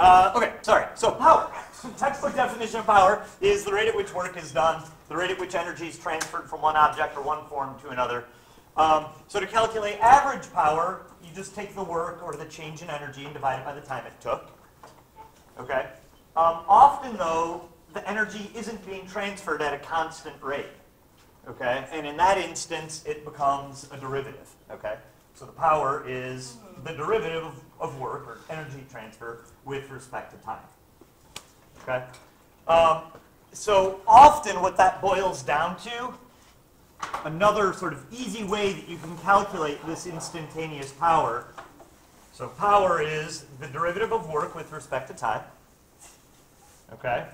Uh, okay, sorry. So power. Textbook definition of power is the rate at which work is done, the rate at which energy is transferred from one object or one form to another. Um, so to calculate average power, you just take the work or the change in energy and divide it by the time it took. Okay? Um, often, though, the energy isn't being transferred at a constant rate. Okay? And in that instance, it becomes a derivative. Okay? So the power is the derivative of, of work or energy transfer with respect to time. Okay? Um, so often what that boils down to, another sort of easy way that you can calculate this instantaneous power. So power is the derivative of work with respect to time. Okay?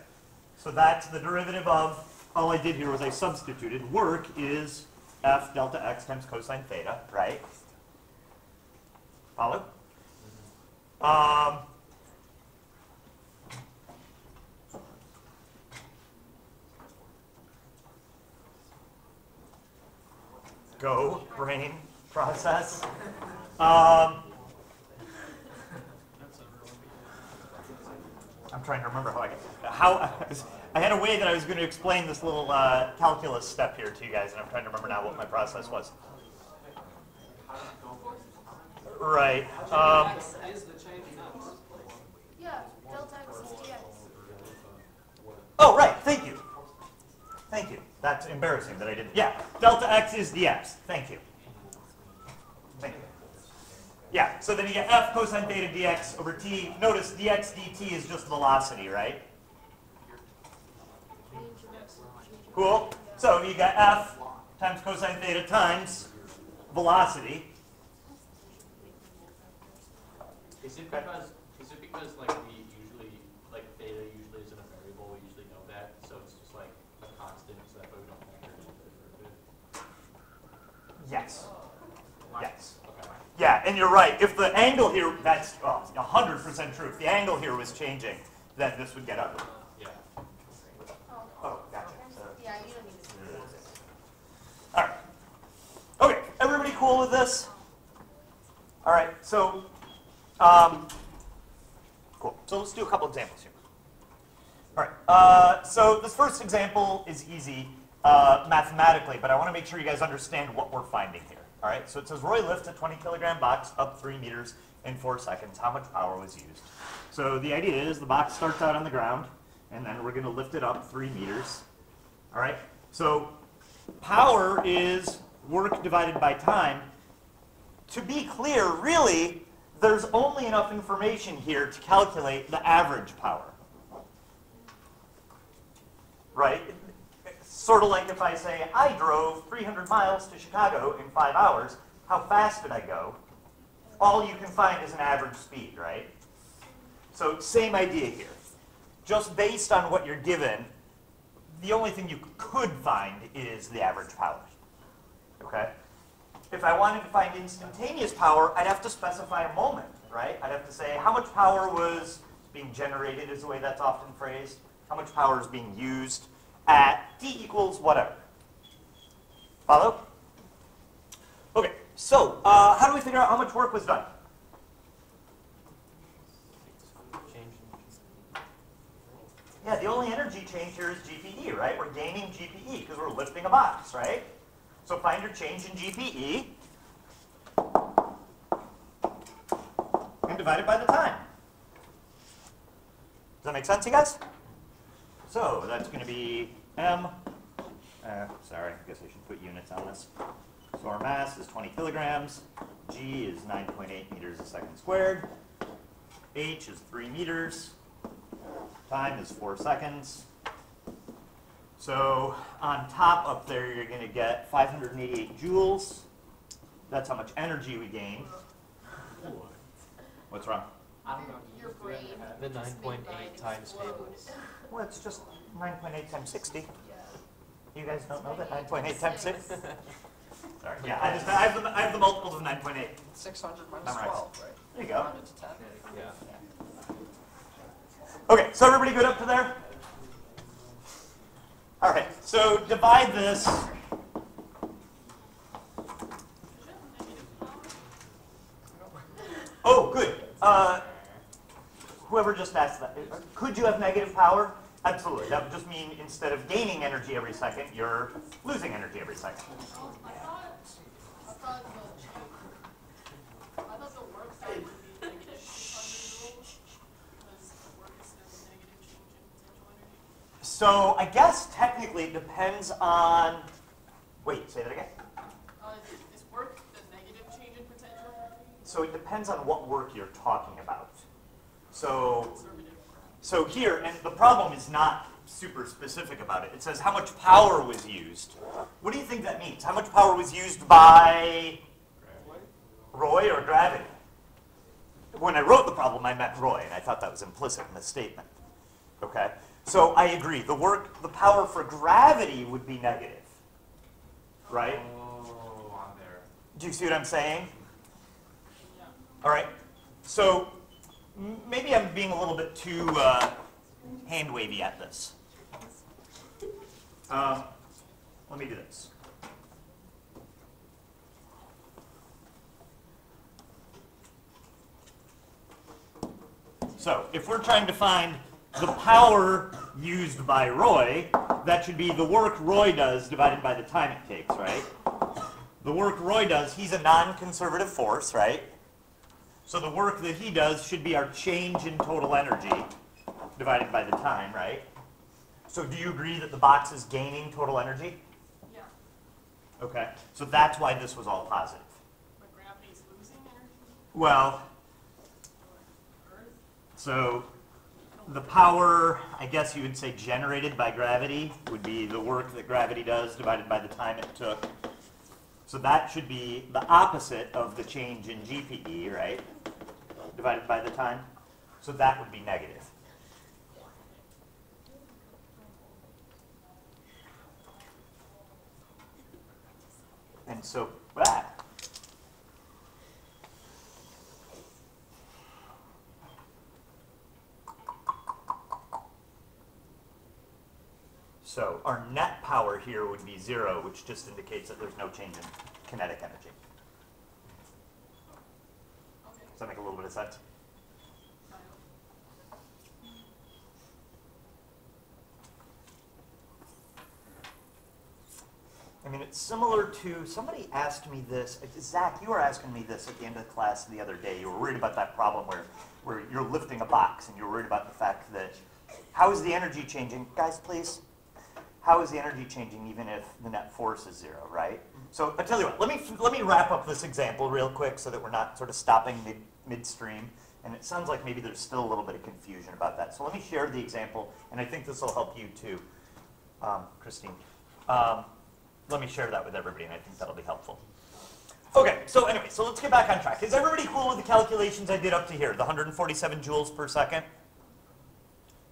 So that's the derivative of, all I did here was I substituted. Work is f delta x times cosine theta, right? Follow? Um, go, brain, process. Um, I'm trying to remember how I how I had a way that I was going to explain this little uh, calculus step here to you guys, and I'm trying to remember now what my process was. Right. Um, Yeah, delta x is dx. Oh, right. Thank you. Thank you. That's embarrassing that I didn't. Yeah. Delta x is dx. Thank you. Thank you. Yeah. So then you get f cosine theta dx over t. Notice dx dt is just velocity, right? Cool. So you got f times cosine theta times velocity. Is it because, is it because like we usually, like theta usually isn't a variable, we usually know that, so it's just like a constant, so that way we don't factor it into the derivative? Yes. Yes. Okay. Yeah, and you're right. If the angle here, that's oh, 100% true. If the angle here was changing, then this would get ugly. Yeah. Oh, gotcha. Yeah, you don't need to. All right. Okay, everybody cool with this? All right, so, um, cool. So let's do a couple examples here. All right, uh, so this first example is easy uh, mathematically, but I want to make sure you guys understand what we're finding here. All right, so it says Roy lifts a 20 kilogram box up three meters in four seconds. How much power was used? So the idea is the box starts out on the ground, and then we're going to lift it up three meters. All right, so power is work divided by time. To be clear, really, there's only enough information here to calculate the average power. Right? Sort of like if I say, I drove 300 miles to Chicago in five hours, how fast did I go? All you can find is an average speed, right? So same idea here. Just based on what you're given, the only thing you could find is the average power. Okay? If I wanted to find instantaneous power, I'd have to specify a moment, right? I'd have to say how much power was being generated is the way that's often phrased. How much power is being used at t equals whatever. Follow? Okay, so uh, how do we figure out how much work was done? Yeah, the only energy change here is GPE, right? We're gaining GPE because we're lifting a box, right? So find your change in GPE and divide it by the time. Does that make sense, you guys? So that's going to be M. Uh, sorry, I guess I should put units on this. So our mass is 20 kilograms. G is 9.8 meters a second squared. H is 3 meters. Time is 4 seconds. So on top up there, you're going to get 588 joules. That's how much energy we gained. What's wrong? I don't know. Your brain. The 9.8 times mine table. Well, it's just 9.8 times 60. You guys don't know that 9.8 times 6? Sorry. Yeah, I just I have the I have the multiples of 9.8. Six hundred minus Memorized. twelve, right? There you go. Rounded to ten. Yeah. Okay, so everybody good up to there? All right, so divide this. Oh, good. Uh, whoever just asked that, could you have negative power? Absolutely. That would just mean instead of gaining energy every second, you're losing energy every second. I thought, I thought the, I thought the work side would be negative six hundred because work is negative change in potential energy. So I guess technically it depends on, wait, say that again? Uh, is work the negative change in potential? So it depends on what work you're talking about. So, so here, and the problem is not super specific about it. It says how much power was used. What do you think that means? How much power was used by Roy or gravity? When I wrote the problem, I meant Roy, and I thought that was implicit in the statement. Okay? So I agree. The work, the power for gravity would be negative. Right? Oh, on there. Do you see what I'm saying? Yeah. All right. So maybe I'm being a little bit too uh, hand wavy at this. Um, let me do this. So if we're trying to find the power used by Roy, that should be the work Roy does divided by the time it takes, right? The work Roy does, he's a non-conservative force, right? So the work that he does should be our change in total energy divided by the time, right? So do you agree that the box is gaining total energy? Yeah, Okay. So that's why this was all positive. but gravity's losing energy, Well, so the power, I guess you would say generated by gravity would be the work that gravity does divided by the time it took. So that should be the opposite of the change in GPE, right? Divided by the time. So that would be negative. And so that So our net power here would be zero, which just indicates that there's no change in kinetic energy. okay, Does that make a little bit of sense? I mean, it's similar to, somebody asked me this, Zach, you were asking me this at the end of the class the other day. You were worried about that problem where, where you're lifting a box and you're worried about the fact that, how is the energy changing? Guys, please. How is the energy changing even if the net force is zero, right? So I tell you what, let me, let me wrap up this example real quick so that we're not sort of stopping mid, midstream. And it sounds like maybe there's still a little bit of confusion about that. So let me share the example, and I think this will help you too, um, Christine. Um, let me share that with everybody, and I think that'll be helpful. Okay, so anyway, so let's get back on track. Is everybody cool with the calculations I did up to here, the 147 joules per second?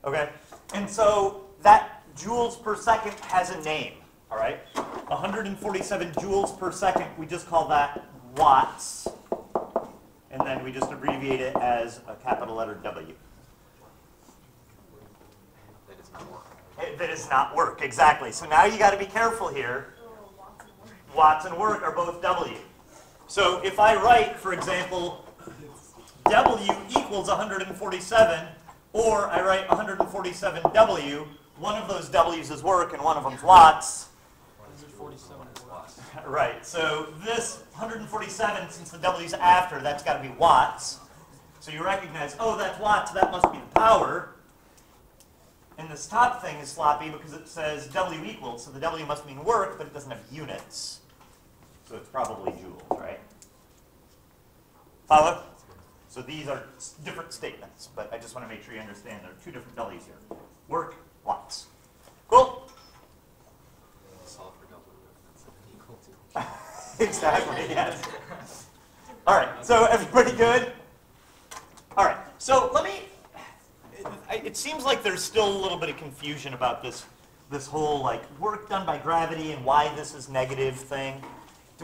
Okay, and so that joules per second has a name, all right? 147 joules per second, we just call that watts, and then we just abbreviate it as a capital letter W. That does not work. That does not work, exactly. So now you gotta be careful here. Oh, lots of work. Watts and work are both W. So if I write, for example, W equals 147, or I write 147W, one of those W's is work and one of them's watts. Right, so this 147, since the W's after, that's got to be watts. So you recognize, oh, that's watts, that must be the power. And this top thing is sloppy because it says W equals, so the W must mean work, but it doesn't have units. So it's probably joules, right? Follow? So these are different statements, but I just want to make sure you understand there are two different W's here. Work, watts. Cool? Solve for W, that's equal to. Exactly, yes. All right, so everybody good? All right, so let me, it, seems like there's still a little bit of confusion about this, this whole like work done by gravity and why this is negative thing.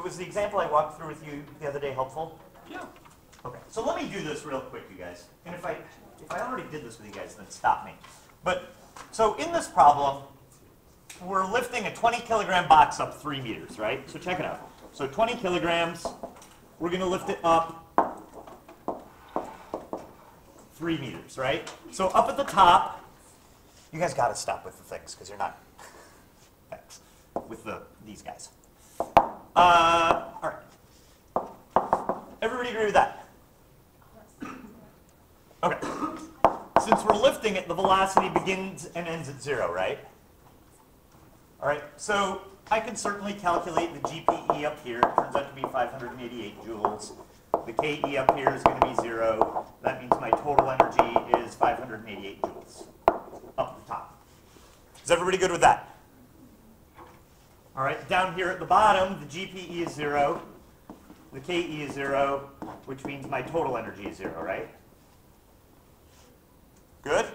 Was the example I walked through with you the other day helpful? Yeah. Okay, so let me do this real quick, you guys. And if I, if I already did this with you guys, then stop me. But, so in this problem, we're lifting a 20 kilogram box up three meters, right? So check it out. So 20 kilograms, we're gonna lift it up three meters, right? So up at the top, you guys gotta stop with the things, because you're not, thanks, with the, these guys. Uh, all right. Everybody agree with that? Okay. Since we're lifting it, the velocity begins and ends at zero, right? All right, so I can certainly calculate the GPE up here. It turns out to be 588 joules. The KE up here is going to be zero. That means my total energy is 588 joules up at the top. Is everybody good with that? All right, down here at the bottom, the GPE is zero. The KE is zero, which means my total energy is zero, right? Good?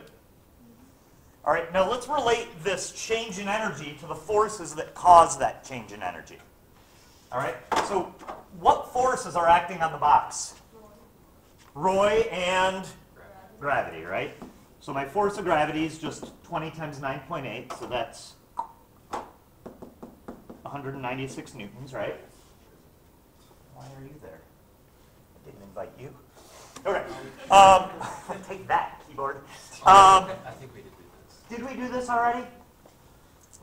All right, now let's relate this change in energy to the forces that cause that change in energy. All right, so what forces are acting on the box? Roy and gravity, right? So my force of gravity is just 20 times 9.8, so that's 196 newtons, right? Why are you there? I didn't invite you. Okay. Um, take that, keyboard. Um, I think we did do this. did we do this already?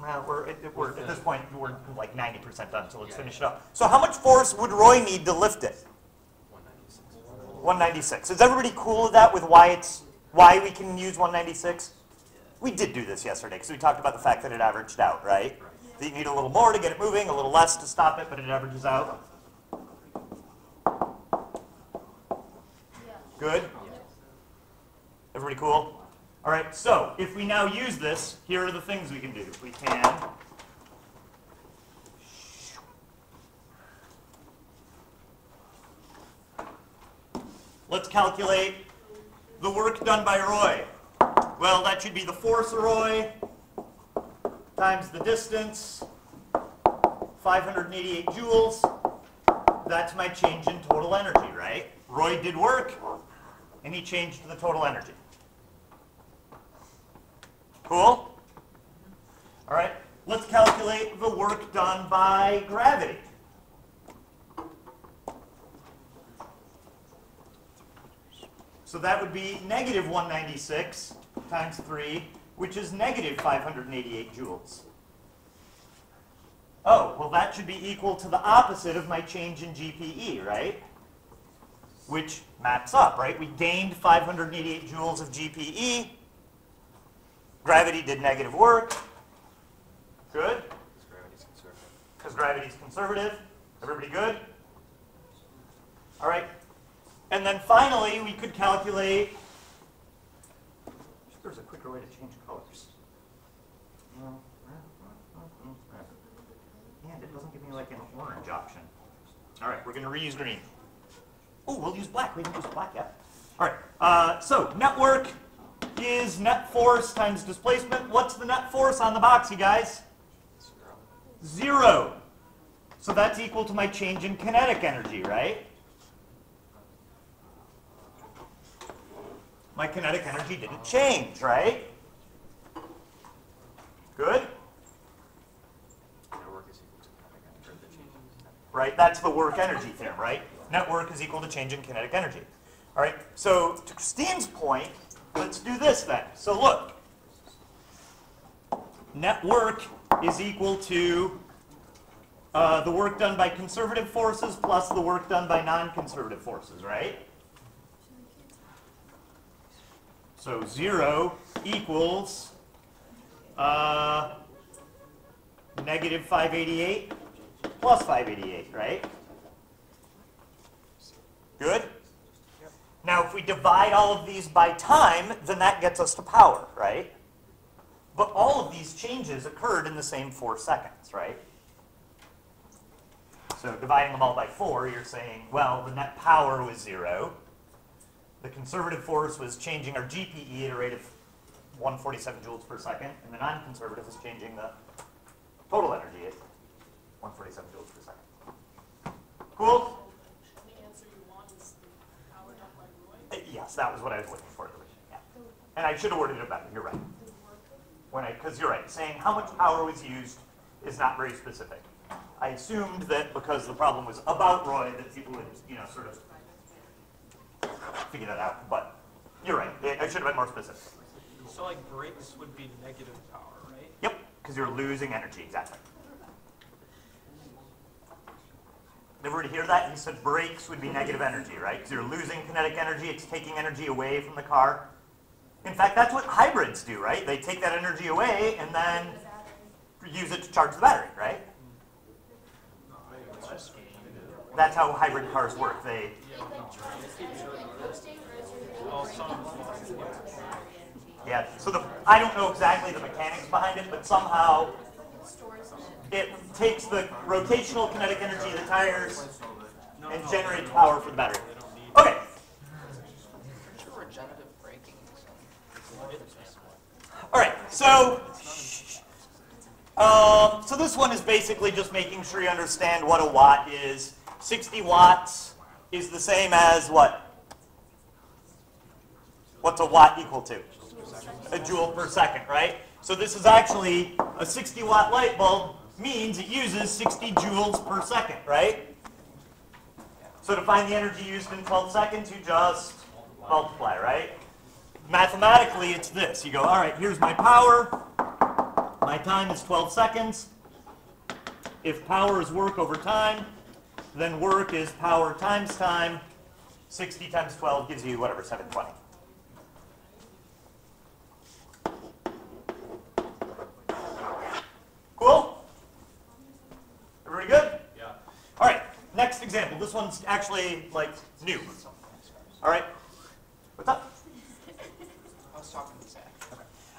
Well, we're, at- we're, at this point, we're like 90% done, so let's Yeah. finish it up. So how much force would Roy need to lift it? One ninety-six. 196. Is everybody cool with that, with why it's, why we can use 196? We did do this yesterday, because we talked about the fact that it averaged out, right? That you need a little more to get it moving, a little less to stop it, but it averages out. Good? Everybody cool? All right, so if we now use this, here are the things we can do. We can let's calculate the work done by Roy. Well, that should be the force of Roy times the distance, 588 joules. That's my change in total energy, right? Roy did work, and he changed the total energy. Cool? All right, let's calculate the work done by gravity. So that would be negative 196 times 3, which is negative 588 joules. Oh, well that should be equal to the opposite of my change in GPE, right? Which maps up, right? We gained 588 joules of GPE. Gravity did negative work. Good, because gravity's conservative. Everybody good? All right. And then finally, we could calculate. There's a quicker way to change colors. And it doesn't give me like an orange option. All right, we're going to reuse green. Oh, we'll use black. We haven't used black yet. All right. Uh, so network is net force times displacement. What's the net force on the box, you guys? Zero. Zero. So that's equal to my change in kinetic energy, right? My kinetic energy didn't change, right? Good? Their work is equal to kinetic energy, or the change in kinetic. Right? That's the work energy theorem, right? Net work is equal to change in kinetic energy. All right, so to Christine's point, let's do this then. So look, net work is equal to uh, the work done by conservative forces plus the work done by non-conservative forces, right? So zero equals uh, negative 588 plus 588, right? Good? Now, if we divide all of these by time, then that gets us to power, right? But all of these changes occurred in the same four seconds, right? So dividing them all by four, you're saying, well, the net power was zero. The conservative force was changing our GPE at a rate of 147 joules per second, and the non-conservative was changing the total energy at 147 joules per second. Cool? The answer you want is the power done by Roy. Uh, Yes, that was what I was looking for. Yeah. And I should have worded it better, you're right. When I, because you're right, saying how much power was used is not very specific. I assumed that because the problem was about Roy, that people would, you know, sort of figure that out, but You're right. I I should have been more specific. So like brakes would be negative power, right? Yep, because you're losing energy, exactly. Everybody hear that? He said brakes would be negative energy, right? Because you're losing kinetic energy, it's taking energy away from the car. In fact, that's what hybrids do, right? They take that energy away and then use it to charge the battery, right? That's how hybrid cars work. They, yeah. So the, I don't know exactly the mechanics behind it, but somehow it takes the rotational kinetic energy of the tires and generates power for the battery. Okay, all right, so, um, so this one is basically just making sure you understand what a watt is. 60 watts is the same as what? What's a watt equal to? A joule per second, right? So this is actually a 60 watt light bulb means it uses 60 joules per second, right? So to find the energy used in 12 seconds, you just multiply, right? Mathematically, it's this. You go, all right, here's my power. My time is 12 seconds. If power is work over time, then work is power times time. 60 times 12 gives you whatever, 720. Cool? Everybody good? Yeah. All right, next example. This one's actually like new. All right. What's up? I was talking to Zach.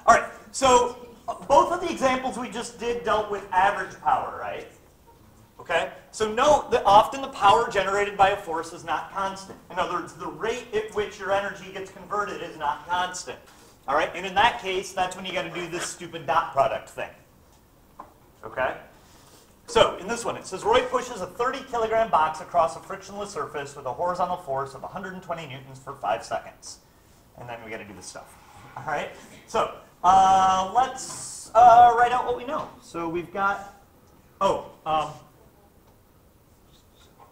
All right. So both of the examples we just did dealt with average power, right? Okay. So note that often the power generated by a force is not constant. In other words, the rate at which your energy gets converted is not constant. All right. And in that case, that's when you got to do this stupid dot product thing. Okay. So in this one, it says Roy pushes a 30 kilogram box across a frictionless surface with a horizontal force of 120 newtons for five seconds. And then we got to do this stuff. All right. So uh, let's uh, write out what we know. So we've got. Oh, um,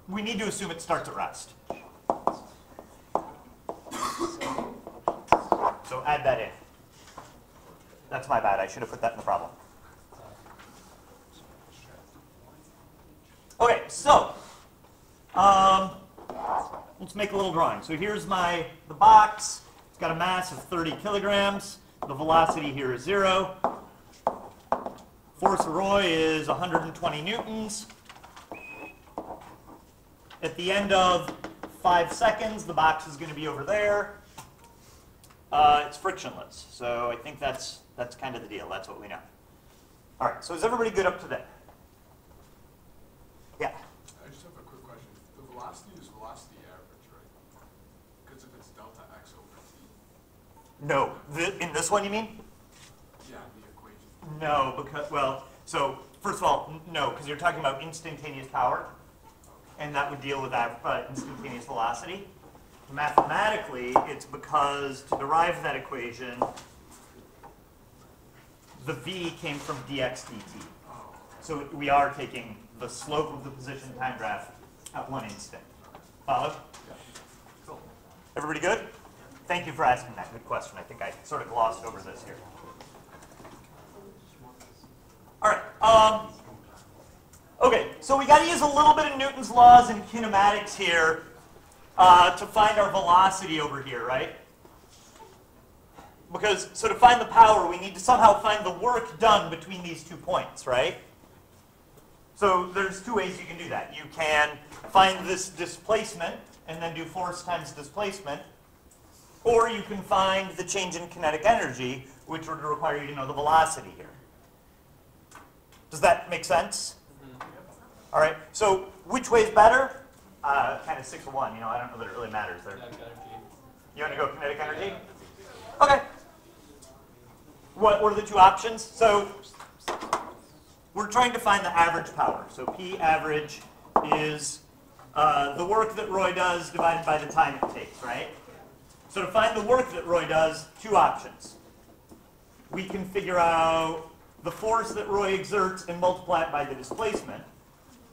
we need to assume it starts at rest. So add that in. That's my bad. I should have put that in the problem. Okay, so um, let's make a little drawing. So here's my the box. It's got a mass of 30 kilograms. The velocity here is zero. Force of Roy is 120 newtons. At the end of five seconds, the box is going to be over there. Uh, it's frictionless, so I think that's that's kind of the deal. That's what we know. All right. So is everybody good up to there? Yeah. I just have a quick question. The velocity is velocity average, right? Because if it's delta x over t, No. The, in this one, you mean? yeah, the equation. No, because well, so first of all, no, because you're talking about instantaneous power, and that would deal with that uh, instantaneous velocity. Mathematically, it's because to derive that equation, the v came from dx dt. So we are taking the slope of the position time graph at one instant. Follow? Cool. Everybody good? Thank you for asking that good question. I think I sort of glossed over this here. All right. Um, okay, so we got to use a little bit of Newton's laws and kinematics here uh, to find our velocity over here, right? Because, so to find the power, we need to somehow find the work done between these two points, right? So there's two ways you can do that. You can find this displacement and then do force times displacement, or you can find the change in kinetic energy, which would require you to know the velocity here. Does that make sense? All right. So which way is better? Uh, kind of six to one. You know, I don't know that it really matters there. You want to go kinetic energy? Okay. What were the two options? So we're trying to find the average power. So P average is uh, the work that Roy does divided by the time it takes, right? So to find the work that Roy does, two options. We can figure out the force that Roy exerts and multiply it by the displacement.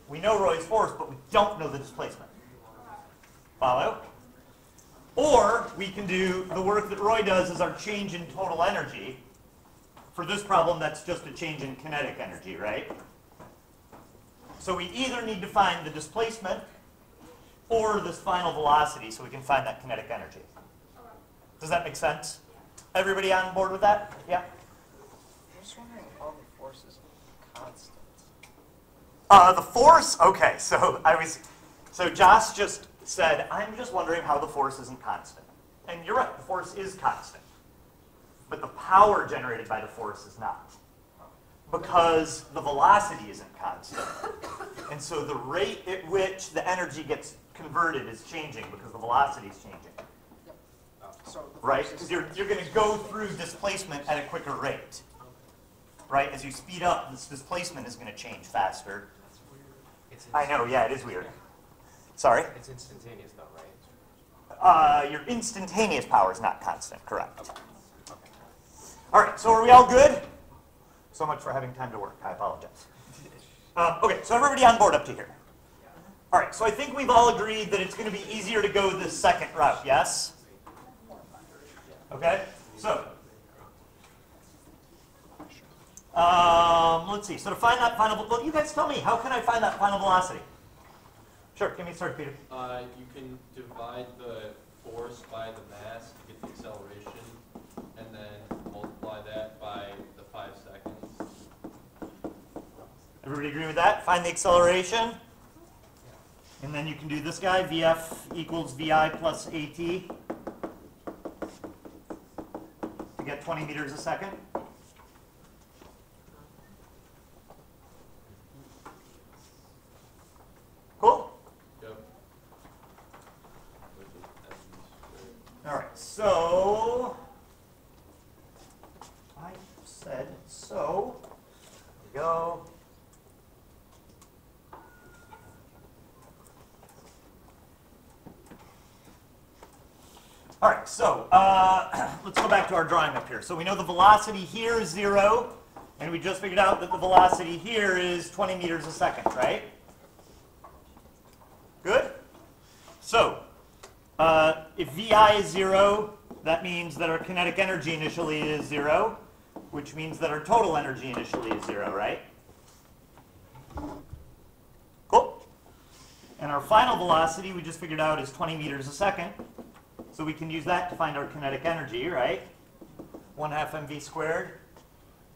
We know Roy's force, but we don't know the displacement. Follow? Or we can do the work that Roy does is our change in total energy. For this problem, that's just a change in kinetic energy, right? So we either need to find the displacement or this final velocity so we can find that kinetic energy. Does that make sense? Everybody on board with that? Yeah? I'm just wondering how the force is constant. Uh, the force, okay, so I was, so Josh just said, I'm just wondering how the force isn't constant. And you're right, the force is constant. But the power generated by the force is not. Because the velocity isn't constant. And so the rate at which the energy gets converted is changing because the velocity is changing. So Right? Because you're, you're going to go through displacement at a quicker rate. Right? As you speed up, this displacement is going to change faster. It's I know, yeah, it is weird. Sorry? It's instantaneous though, right? Uh, your instantaneous power is not constant, correct? All right, so are we all good? So much for having time to work. I apologize. Um, okay, so everybody on board up to here. All right, so I think we've all agreed that it's going to be easier to go this second route, yes? Okay, so. Um, let's see. So to find that final, well, you guys tell me, how can I find that final velocity? Sure, give me a start, Peter. Uh, you can divide the force by the mass to get the acceleration, and then multiply that by the five seconds. Everybody agree with that? Find the acceleration. And then you can do this guy, VF equals VI plus AT. To get 20 meters a second. Cool? Yep. Which is mv squared. All right, so I said so. There we go. All right, so uh, let's go back to our drawing up here. So we know the velocity here is zero, and we just figured out that the velocity here is 20 meters a second, right? Good? So, uh, if VI is zero, that means that our kinetic energy initially is zero, which means that our total energy initially is zero, right? Cool. And our final velocity, we just figured out, is 20 meters a second. So we can use that to find our kinetic energy, right? 1 half mv squared.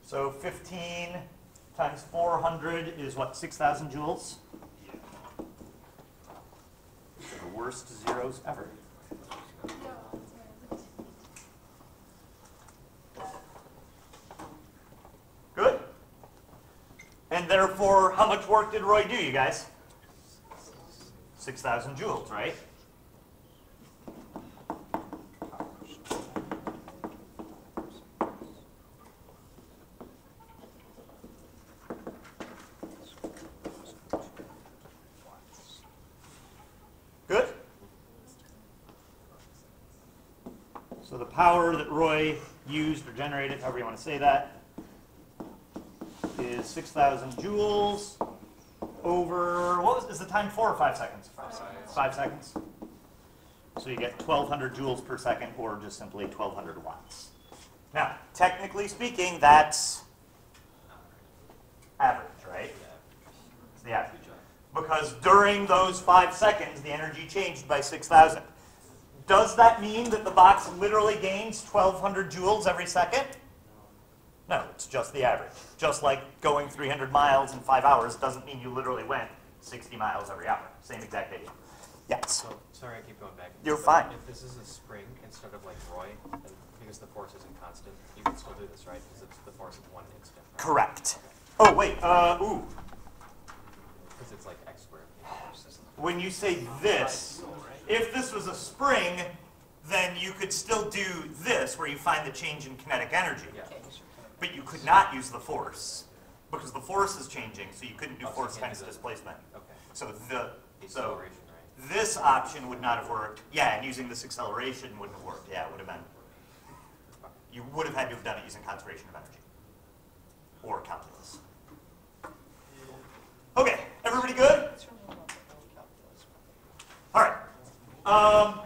So 15 times 400 is what, 6,000 joules? The worst zeros ever. Yeah, that's right. Good. And therefore, how much work did Roy do, you guys? 6,000 joules, right? Good? So the power that Roy used or generated, however you want to say that, is 6,000 joules over, what was, is the time four or five seconds? Five seconds. Five seconds. So you get 1,200 joules per second or just simply 1,200 watts. Now, technically speaking, that's average, right? It's the average. Because during those five seconds, the energy changed by 6,000. Does that mean that the box literally gains 1,200 joules every second? No, it's just the average. Just like going 300 miles in five hours doesn't mean you literally went 60 miles every hour. Same exact idea. Yes. So, sorry I keep going back. You're But fine. If this is a spring instead of like Roy, and because the force isn't constant, you can still do this, right? Because it's the force of one instant, right? Correct. Oh, wait. Uh, ooh. Because it's like x squared. When you say this, if this was a spring, then you could still do this, where you find the change in kinetic energy. Yeah. But you could not use the force, because the force is changing, so you couldn't do Oh, force can't times do displacement. Okay. So the, The so right? this option would not have worked. Yeah, and using this acceleration wouldn't have worked. Yeah, it would have been, you would have had to have done it using conservation of energy. Or calculus. Okay, everybody good? All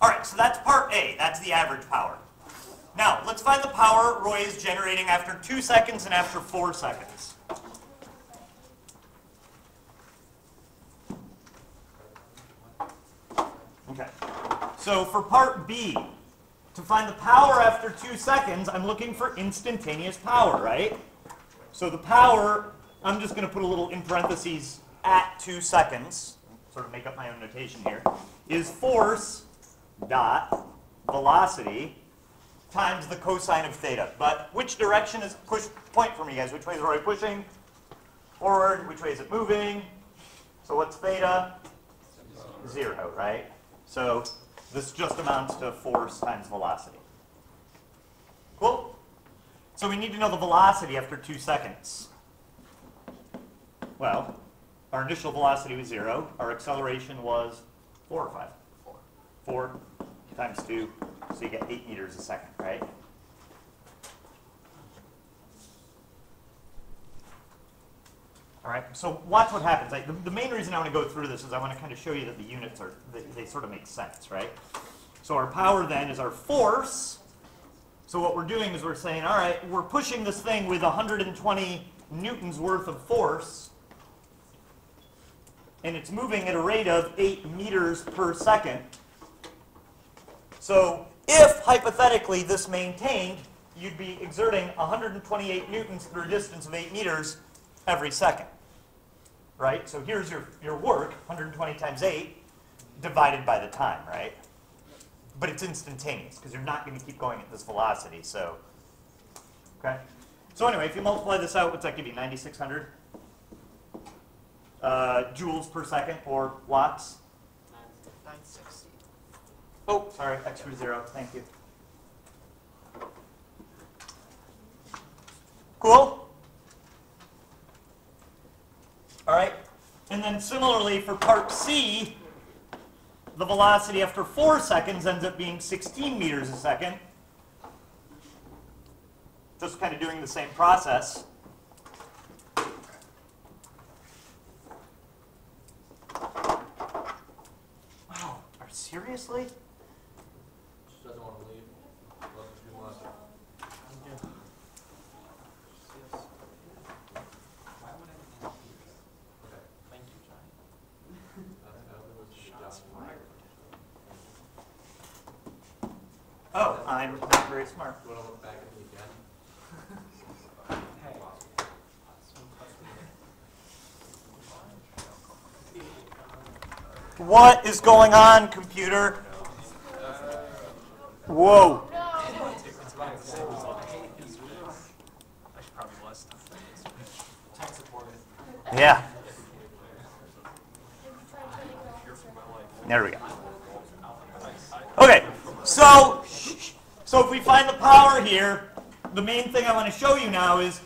right. Um, so that's part A. That's the average power. Now, let's find the power Roy is generating after two seconds and after four seconds. Okay. So for part B, to find the power after two seconds, I'm looking for instantaneous power, right? So the power, I'm just going to put a little in parentheses at two seconds, sort of make up my own notation here, is force dot velocity times the cosine of theta. But which direction is push point for me, guys? Which way is Roy pushing? Forward. Which way is it moving? So what's theta? Zero, right? So this just amounts to force times velocity. Cool? So we need to know the velocity after two seconds. Well, our initial velocity was zero. Our acceleration was four or five? Four. Four times two, so you get eight meters a second, right? All right, so watch what happens. Like, the, the main reason I want to go through this is I want to kind of show you that the units are, they, they sort of make sense, right? So our power then is our force. So what we're doing is we're saying, all right, we're pushing this thing with 120 newtons worth of force, and it's moving at a rate of 8 meters per second. So if, hypothetically, this maintained, you'd be exerting 128 newtons through a distance of 8 meters every second. Right? So here's your, your work, 120 times 8, divided by the time, right? But it's instantaneous, because you're not going to keep going at this velocity, so... Okay? So anyway, if you multiply this out, what's that give you? 9,600 uh, joules per second, or watts? Nine sixty. Oh, sorry, X extra zero, thank you. Cool? All right, and then similarly for part C, the velocity after four seconds ends up being 16 meters a second. Just kind of doing the same process. Wow, are seriously? Just doesn't want to leave. Loves to do more. Okay. Thank you, Johnny. I don't know, there was a good job. Oh, I'm not very smart. You want to look back at me again? What is going on, computer? Whoa. Yeah, there we go. Okay, so, so if we find the power here, the main thing I want to show you now is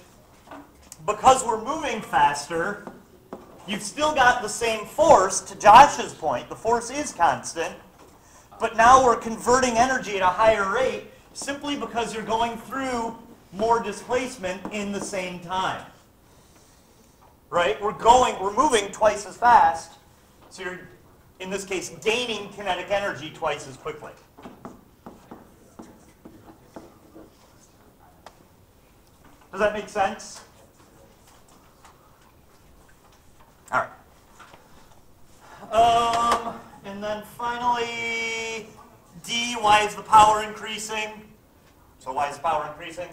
because we're moving faster, you've still got the same force, to Josh's point, the force is constant, but now we're converting energy at a higher rate simply because you're going through more displacement in the same time. Right? We're going, we're moving twice as fast, so you're, in this case, gaining kinetic energy twice as quickly. Does that make sense? All right. Um, and then finally, D, why is the power increasing? So why is the power increasing?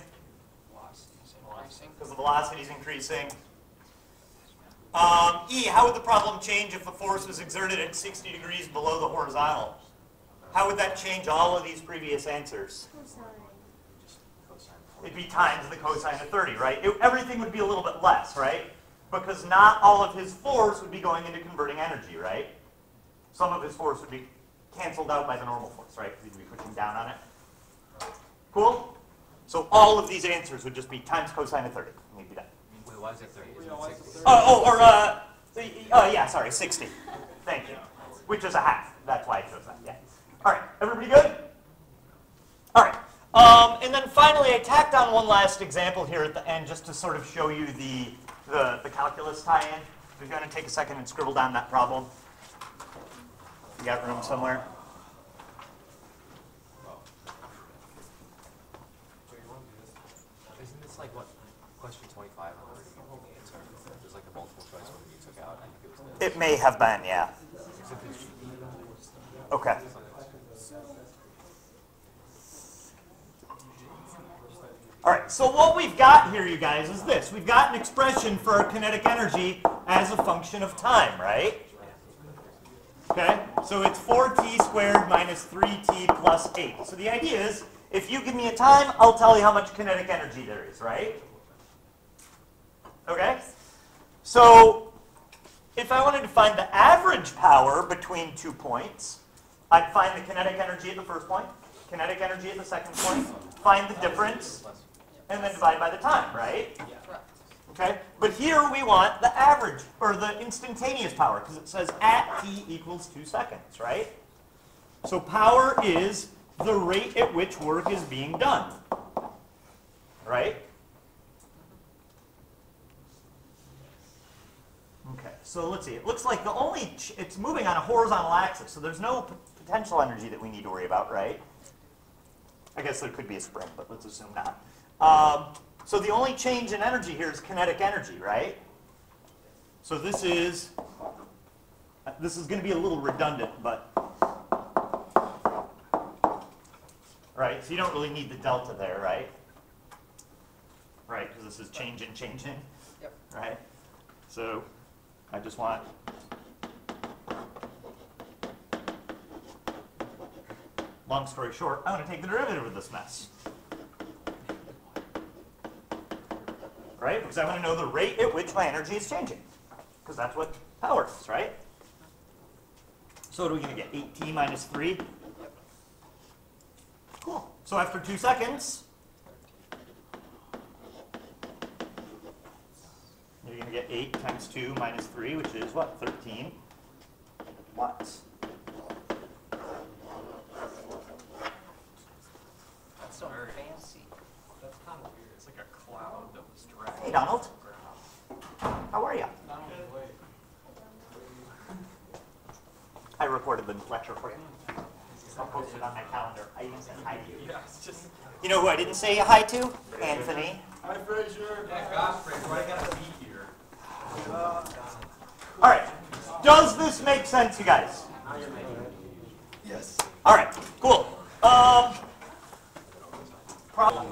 Because the velocity is increasing. Um, e, how would the problem change if the force was exerted at 60 degrees below the horizontal? How would that change all of these previous answers? It'd be times the cosine of 30, right? It- everything would be a little bit less, right? Because not all of his force would be going into converting energy, right? Some of his force would be canceled out by the normal force, right? Because he'd be pushing down on it. Cool? So all of these answers would just be times cosine of 30. and we'd be done. Wait, why is it thirty? Isn't it sixty? Oh, oh, or, uh, oh, yeah, sorry, 60. Thank you. Which is a half. That's why I chose that, yeah. All right, everybody good? All right. Um, and then finally, I tacked on one last example here at the end just to sort of show you the, the, the calculus tie-in. We're going to take a second and scribble down that problem. You got room somewhere? Question 25 already answered? It may have been, yeah. Okay. All right, so what we've got here, you guys, is this. We've got an expression for kinetic energy as a function of time, right? Okay, so it's 4t squared minus 3t plus 8. So the idea is, if you give me a time, I'll tell you how much kinetic energy there is, right? Okay? So, if I wanted to find the average power between two points, I'd find the kinetic energy at the first point, kinetic energy at the second point, find the difference, and then divide by the time, right? Correct. Okay? But here we want the average, or the instantaneous power, because it says at t equals 2 seconds, right? So power is the rate at which work is being done. Right? Okay, so let's see. It looks like the only, ch- it's moving on a horizontal axis, so there's no p- potential energy that we need to worry about, right? I guess there could be a spring, but let's assume not. Um, so the only change in energy here is kinetic energy, right? So this is, this is going to be a little redundant, but, right? So you don't really need the delta there, right? Right, because this is change changing, changing. Yep. Right? So I just want Long story short, I'm going to take the derivative of this mess. Right? Because I want to know the rate at which my energy is changing. Because that's what power is, right? So what are we going to get? 8t minus 3? Cool. So after two seconds, you're going to get 8 times 2 minus 3, which is what? 13 watts. That's so fancy. That's kind of weird. It's like a cloud that was dragged. Hey, Donald. from the ground. How are you? I recorded the lecture for you. I'll post it on my calendar. I even said hi to you. Yeah, just. You know who I didn't say hi to? Anthony. Hi, Frazier. Yeah, gosh, Fraser, why I gotta be here? All right. Does this make sense, you guys? Yes. All right. Cool. Um. Problem.